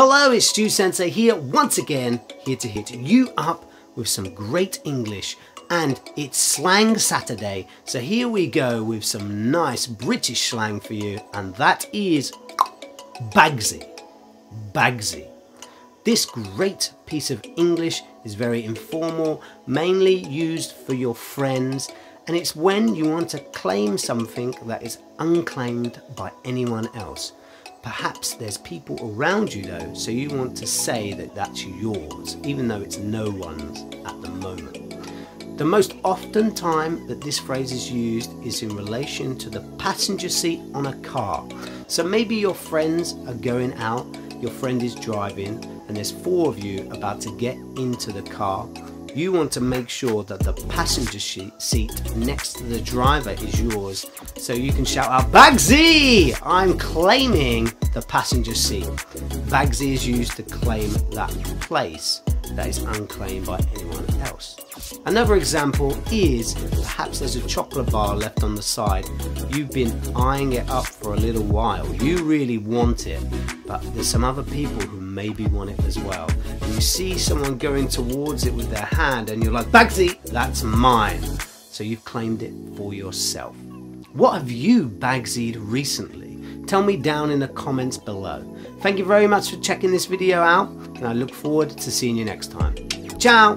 Hello, it's Stew Sensei here once again, here to hit you up with some great English and it's Slang Saturday. So here we go with some nice British slang for you and that is Bagsy. Bagsy. This great piece of English is very informal, mainly used for your friends and it's when you want to claim something that is unclaimed by anyone else. Perhaps there's people around you though, so you want to say that that's yours, even though it's no one's at the moment. The most often time that this phrase is used is in relation to the passenger seat on a car. So maybe your friends are going out, your friend is driving, and there's four of you about to get into the car you want to make sure that the passenger seat next to the driver is yours so you can shout out Bagsy! I'm claiming the passenger seat. Bagsy is used to claim that place that is unclaimed by anyone else. Another example is perhaps there's a chocolate bar left on the side. You've been eyeing it up for a little while. You really want it, but there's some other people who maybe want it as well. And you see someone going towards it with their hand and you're like, Bagsy, that's mine. So you've claimed it for yourself. What have you Bagsied recently? Tell me down in the comments below. Thank you very much for checking this video out and I look forward to seeing you next time. Ciao!